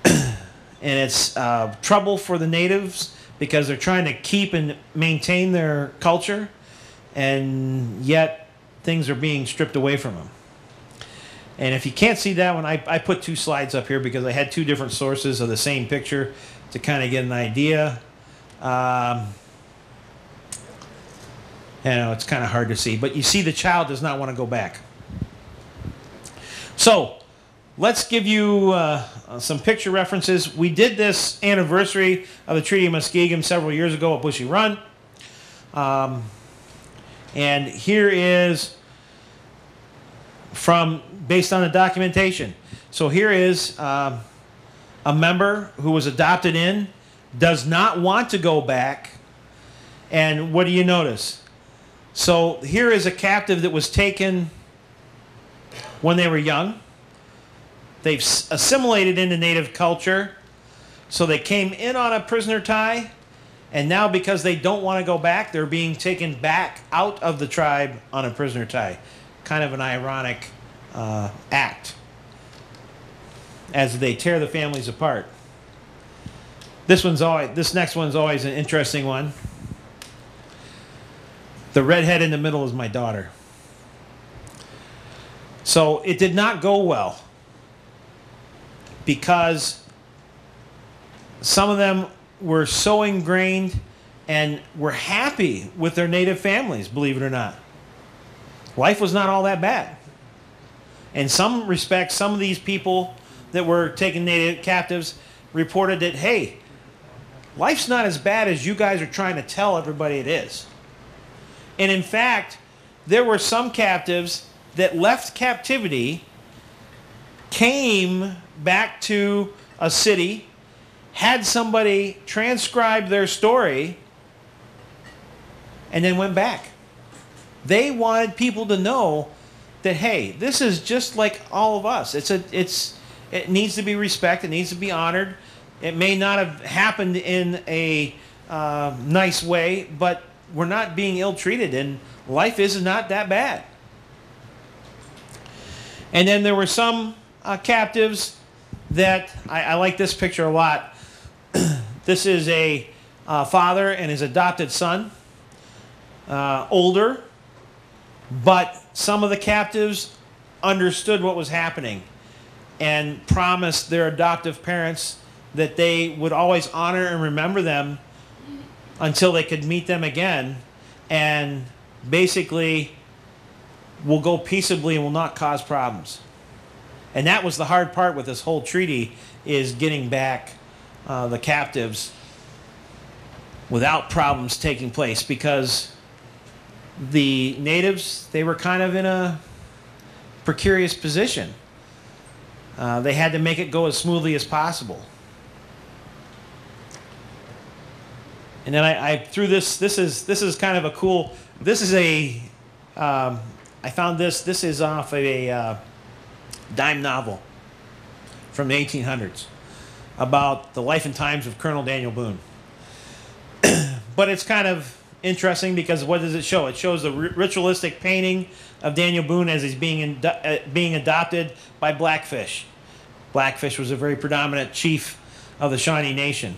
and it's uh, trouble for the natives because they're trying to keep and maintain their culture, and yet things are being stripped away from them. And if you can't see that one, I, I put two slides up here because I had two different sources of the same picture to kind of get an idea. Um, you know, it's kind of hard to see, but you see the child does not want to go back. So, let's give you uh, some picture references. We did this anniversary of the Treaty of Muskingum several years ago at Bushy Run. Um, and here is from based on the documentation. So here is um, a member who was adopted in, does not want to go back, and what do you notice? So here is a captive that was taken when they were young. They've assimilated into native culture, so they came in on a prisoner tie, and now because they don't want to go back, they're being taken back out of the tribe on a prisoner tie. Kind of an ironic uh, act as they tear the families apart. This one's always this next one's always an interesting one. The redhead in the middle is my daughter. So it did not go well because some of them were so ingrained and were happy with their native families, believe it or not. Life was not all that bad. In some respects, some of these people that were taken native captives reported that, hey, life's not as bad as you guys are trying to tell everybody it is. And in fact, there were some captives that left captivity, came back to a city, had somebody transcribe their story, and then went back. They wanted people to know that hey, this is just like all of us. It's a it's it needs to be respected, it needs to be honored. It may not have happened in a uh, nice way, but we're not being ill treated, and life is not that bad. And then there were some uh, captives that I, I like this picture a lot. this is a uh, father and his adopted son, uh, older, but some of the captives understood what was happening and promised their adoptive parents that they would always honor and remember them until they could meet them again and basically will go peaceably and will not cause problems and that was the hard part with this whole treaty is getting back uh, the captives without problems taking place because the natives they were kind of in a precarious position. Uh, they had to make it go as smoothly as possible. And then I, I threw this this is this is kind of a cool this is a um, i found this this is off of a uh, dime novel from the 1800s about the life and times of colonel daniel boone but it's kind of interesting because what does it show it shows the ritualistic painting of daniel boone as he's being, in, uh, being adopted by blackfish blackfish was a very predominant chief of the shawnee nation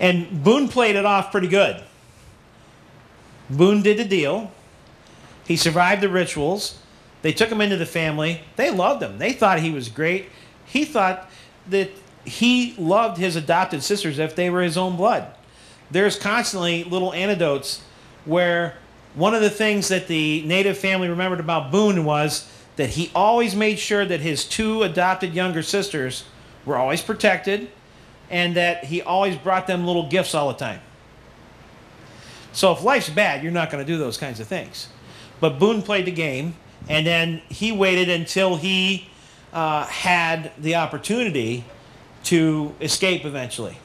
and Boone played it off pretty good. Boone did the deal. He survived the rituals. They took him into the family. They loved him. They thought he was great. He thought that he loved his adopted sisters if they were his own blood. There's constantly little anecdotes where one of the things that the native family remembered about Boone was that he always made sure that his two adopted younger sisters were always protected and that he always brought them little gifts all the time. So if life's bad, you're not going to do those kinds of things. But Boone played the game, and then he waited until he uh, had the opportunity to escape eventually.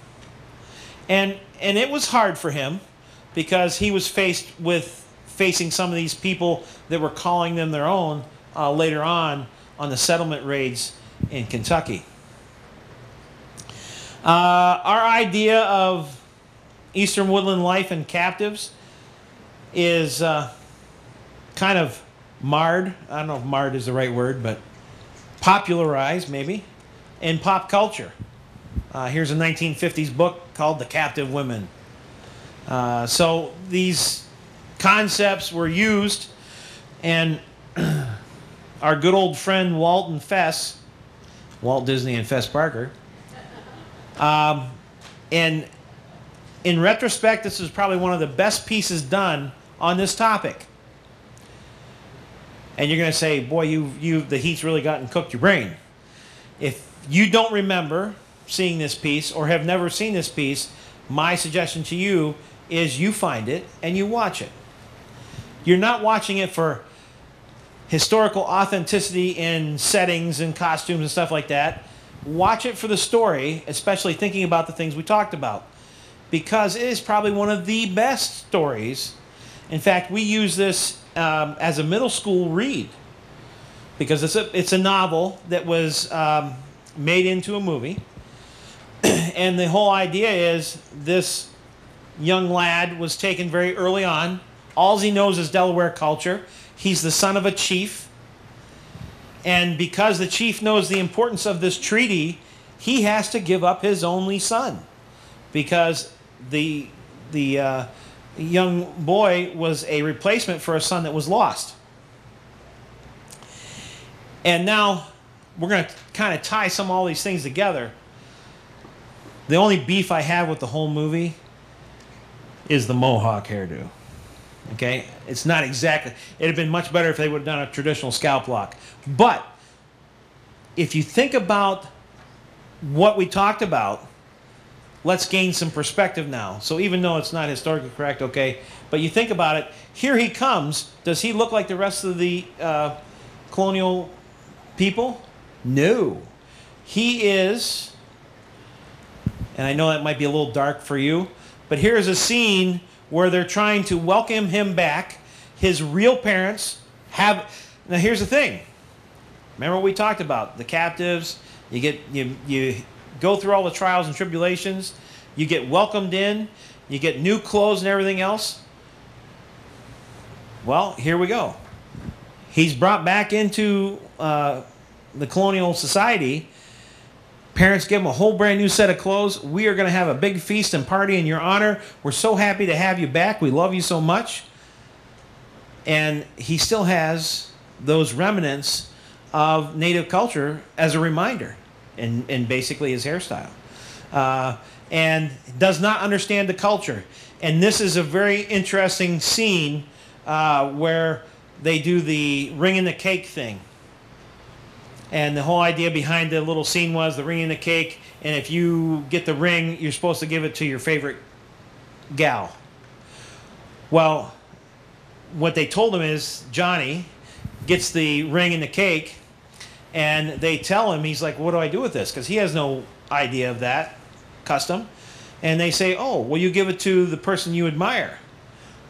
And, and it was hard for him because he was faced with facing some of these people that were calling them their own uh, later on on the settlement raids in Kentucky. Uh, our idea of Eastern woodland life and captives is uh, kind of marred. I don't know if marred is the right word, but popularized maybe in pop culture. Uh, here's a 1950s book called The Captive Women. Uh, so these concepts were used, and our good old friend Walton Fess, Walt Disney and Fess Parker, um, and in retrospect, this is probably one of the best pieces done on this topic. And you're going to say, boy, you, you, the heat's really gotten cooked your brain. If you don't remember seeing this piece or have never seen this piece, my suggestion to you is you find it and you watch it. You're not watching it for historical authenticity in settings and costumes and stuff like that. Watch it for the story, especially thinking about the things we talked about, because it is probably one of the best stories. In fact, we use this um, as a middle school read because it's a it's a novel that was um, made into a movie, and the whole idea is this young lad was taken very early on. All he knows is Delaware culture. He's the son of a chief. And because the chief knows the importance of this treaty, he has to give up his only son because the, the uh, young boy was a replacement for a son that was lost. And now we're going to kind of tie some of all these things together. The only beef I have with the whole movie is the mohawk hairdo. Okay, it's not exactly. It'd have been much better if they would have done a traditional scalp lock. But if you think about what we talked about, let's gain some perspective now. So even though it's not historically correct, okay, but you think about it. Here he comes. Does he look like the rest of the uh, colonial people? No, he is. And I know that might be a little dark for you, but here's a scene where they're trying to welcome him back. His real parents have. Now, here's the thing. Remember what we talked about the captives. You get you you go through all the trials and tribulations. You get welcomed in. You get new clothes and everything else. Well, here we go. He's brought back into uh, the colonial society. Parents give him a whole brand new set of clothes. We are going to have a big feast and party in your honor. We're so happy to have you back. We love you so much. And he still has those remnants of native culture as a reminder, and, basically his hairstyle. Uh, and does not understand the culture. And this is a very interesting scene uh, where they do the ring in the cake thing. And the whole idea behind the little scene was the ring in the cake. And if you get the ring, you're supposed to give it to your favorite gal. Well, what they told him is Johnny gets the ring in the cake, and they tell him, he's like, What do I do with this? Because he has no idea of that custom. And they say, Oh, well, you give it to the person you admire.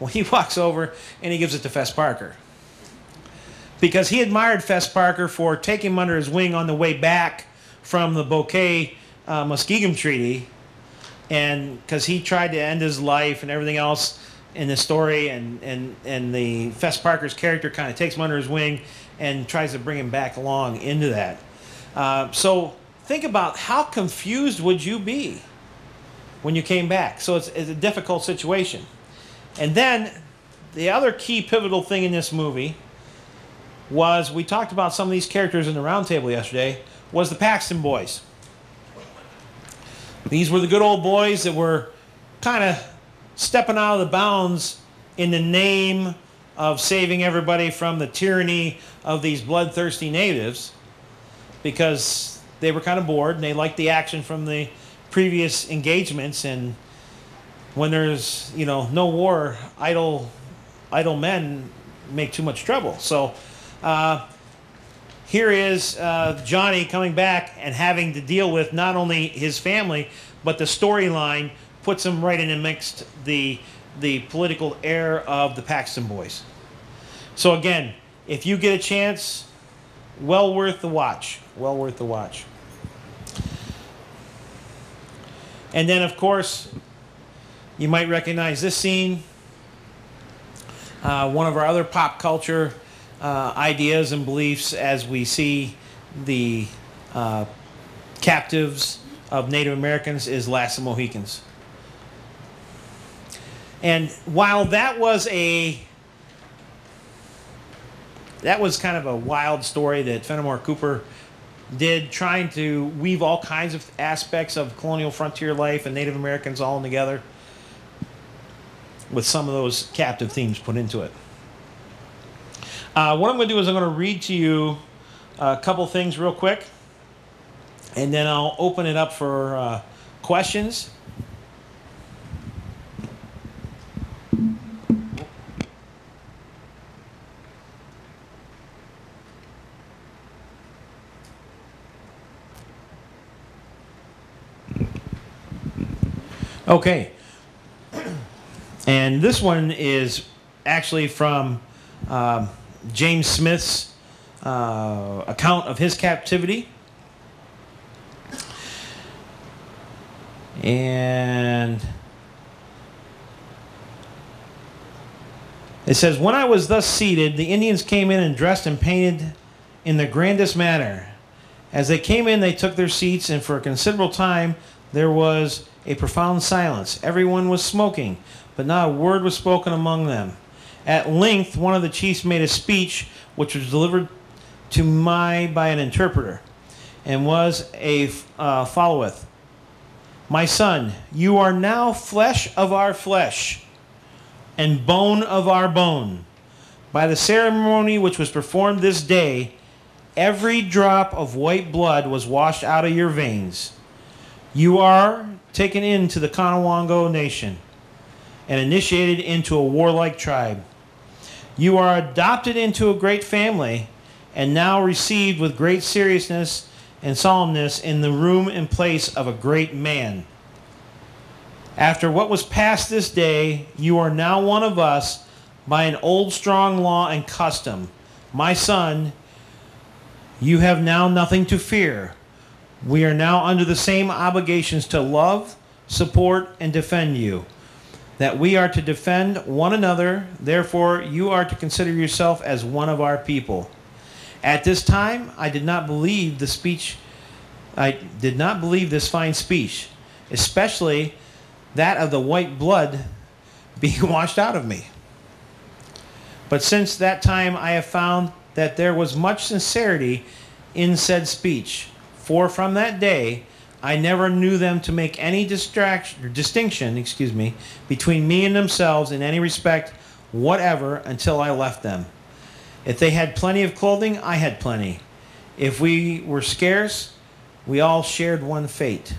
Well, he walks over and he gives it to Fess Parker because he admired Fess Parker for taking him under his wing on the way back from the Bouquet uh, Muskingum Treaty, and because he tried to end his life and everything else in the story, and and and the Fess Parker's character kind of takes him under his wing and tries to bring him back along into that. Uh, so think about how confused would you be when you came back. So it's, it's a difficult situation, and then the other key pivotal thing in this movie was we talked about some of these characters in the roundtable yesterday was the Paxton boys. These were the good old boys that were kind of stepping out of the bounds in the name of saving everybody from the tyranny of these bloodthirsty natives because they were kind of bored and they liked the action from the previous engagements and when there's you know no war idle idle men make too much trouble. So uh, here is uh, Johnny coming back and having to deal with not only his family, but the storyline puts him right in amongst the the political air of the Paxton Boys. So again, if you get a chance, well worth the watch. Well worth the watch. And then, of course, you might recognize this scene. Uh, one of our other pop culture uh, ideas and beliefs as we see the uh, captives of Native Americans is Last of Mohicans. And while that was a that was kind of a wild story that Fenimore Cooper did, trying to weave all kinds of aspects of colonial frontier life and Native Americans all together, with some of those captive themes put into it. Uh, what I'm going to do is I'm going to read to you a couple things real quick, and then I'll open it up for uh, questions. Okay. And this one is actually from um, James Smith's uh, account of his captivity. And it says, When I was thus seated, the Indians came in and dressed and painted in the grandest manner. As they came in, they took their seats, and for a considerable time there was a profound silence. Everyone was smoking, but not a word was spoken among them. At length, one of the chiefs made a speech which was delivered to my by an interpreter, and was a uh, followeth. My son, you are now flesh of our flesh, and bone of our bone. By the ceremony which was performed this day, every drop of white blood was washed out of your veins. You are taken into the Caughnewago nation and initiated into a warlike tribe. You are adopted into a great family and now received with great seriousness and solemnness in the room and place of a great man. After what was passed this day, you are now one of us by an old strong law and custom. My son, you have now nothing to fear. We are now under the same obligations to love, support, and defend you. That we are to defend one another, therefore, you are to consider yourself as one of our people. At this time, I did not believe the speech, I did not believe this fine speech, especially that of the white blood being washed out of me. But since that time, I have found that there was much sincerity in said speech. For from that day, I never knew them to make any distraction distinction, excuse me, between me and themselves in any respect whatever until I left them. If they had plenty of clothing, I had plenty. If we were scarce, we all shared one fate.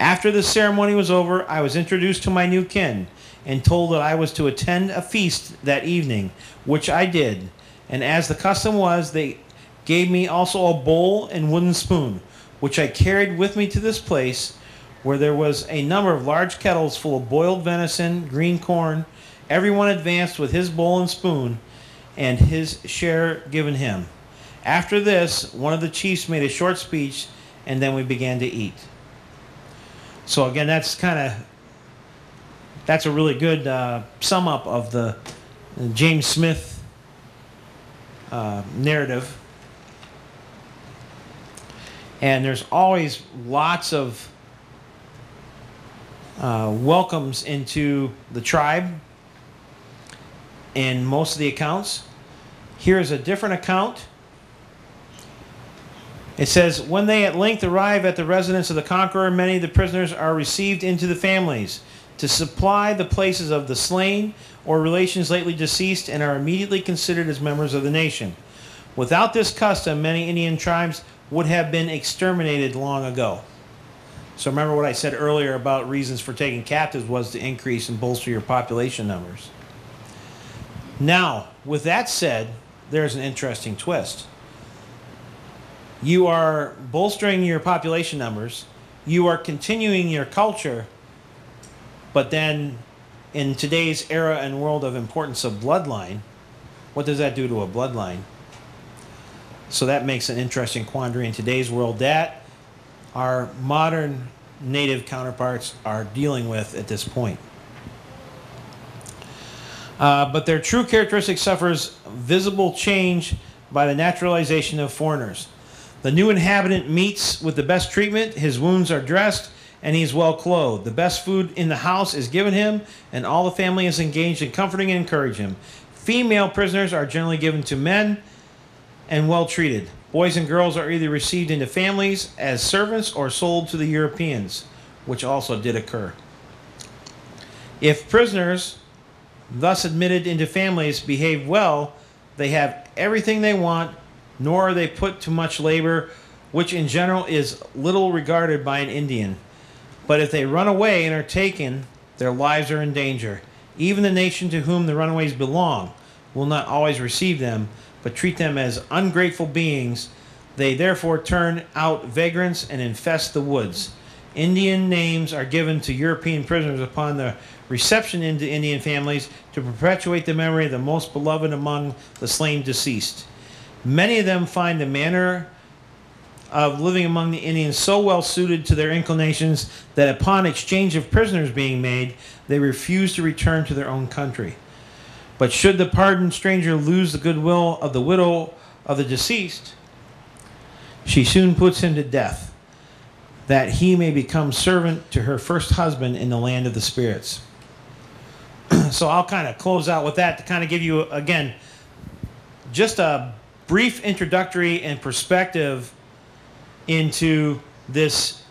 After the ceremony was over, I was introduced to my new kin and told that I was to attend a feast that evening, which I did. And as the custom was, they gave me also a bowl and wooden spoon, which I carried with me to this place, where there was a number of large kettles full of boiled venison, green corn. Everyone advanced with his bowl and spoon, and his share given him. After this, one of the chiefs made a short speech, and then we began to eat. So again, that's kind of that's a really good uh, sum up of the James Smith uh, narrative. And there's always lots of uh, welcomes into the tribe in most of the accounts. Here's a different account. It says, When they at length arrive at the residence of the conqueror, many of the prisoners are received into the families to supply the places of the slain or relations lately deceased and are immediately considered as members of the nation. Without this custom, many Indian tribes would have been exterminated long ago. So remember what I said earlier about reasons for taking captives was to increase and bolster your population numbers. Now, with that said, there's an interesting twist. You are bolstering your population numbers. You are continuing your culture. But then, in today's era and world of importance of bloodline, what does that do to a bloodline? So that makes an interesting quandary in today's world that our modern native counterparts are dealing with at this point. Uh, but their true characteristic suffers visible change by the naturalization of foreigners. The new inhabitant meets with the best treatment, his wounds are dressed, and he is well clothed. The best food in the house is given him, and all the family is engaged in comforting and encouraging him. Female prisoners are generally given to men and well treated. Boys and girls are either received into families as servants or sold to the Europeans, which also did occur. If prisoners, thus admitted into families, behave well, they have everything they want, nor are they put to much labor, which in general is little regarded by an Indian. But if they run away and are taken, their lives are in danger. Even the nation to whom the runaways belong will not always receive them, but treat them as ungrateful beings. They therefore turn out vagrants and infest the woods. Indian names are given to European prisoners upon their reception into Indian families to perpetuate the memory of the most beloved among the slain deceased. Many of them find the manner of living among the Indians so well suited to their inclinations that upon exchange of prisoners being made, they refuse to return to their own country. But should the pardoned stranger lose the goodwill of the widow of the deceased, she soon puts him to death, that he may become servant to her first husband in the land of the spirits. so I'll kind of close out with that to kind of give you, again, just a brief introductory and perspective into this.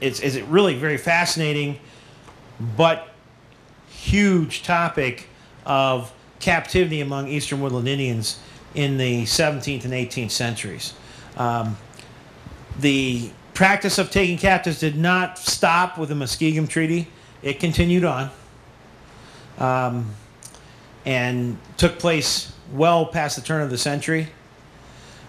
It's, is it really very fascinating, but huge topic of captivity among Eastern Woodland Indians in the 17th and 18th centuries. Um, the practice of taking captives did not stop with the Muskingum Treaty, it continued on um, and took place well past the turn of the century.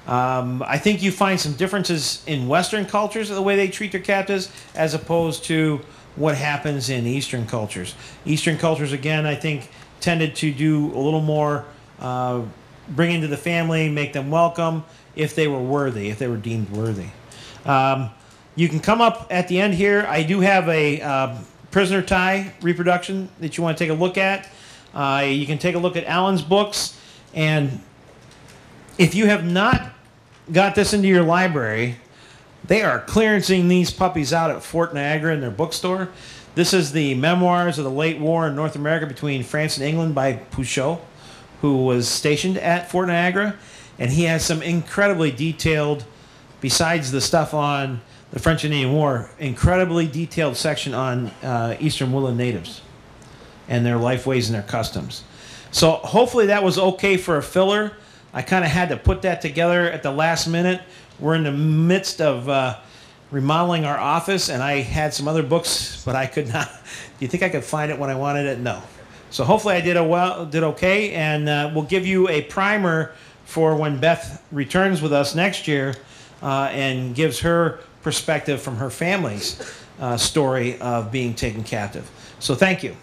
Um, I think you find some differences in Western cultures of the way they treat their captives as opposed to what happens in Eastern cultures. Eastern cultures, again, I think tended to do a little more uh, bring into the family, make them welcome if they were worthy, if they were deemed worthy. Um, you can come up at the end here. I do have a uh, prisoner tie reproduction that you want to take a look at. Uh, you can take a look at Alan's books. And if you have not got this into your library, they are clearancing these puppies out at Fort Niagara in their bookstore. This is the memoirs of the late war in North America between France and England by Pouchot, who was stationed at Fort Niagara. And he has some incredibly detailed, besides the stuff on the French and Indian War, incredibly detailed section on uh, Eastern Woodland natives and their life ways and their customs. So hopefully that was okay for a filler. I kind of had to put that together at the last minute. We're in the midst of uh, remodeling our office, and I had some other books, but I could not. Do you think I could find it when I wanted it? No. So hopefully I did a well, did okay, and uh, we'll give you a primer for when Beth returns with us next year, uh, and gives her perspective from her family's uh, story of being taken captive. So thank you.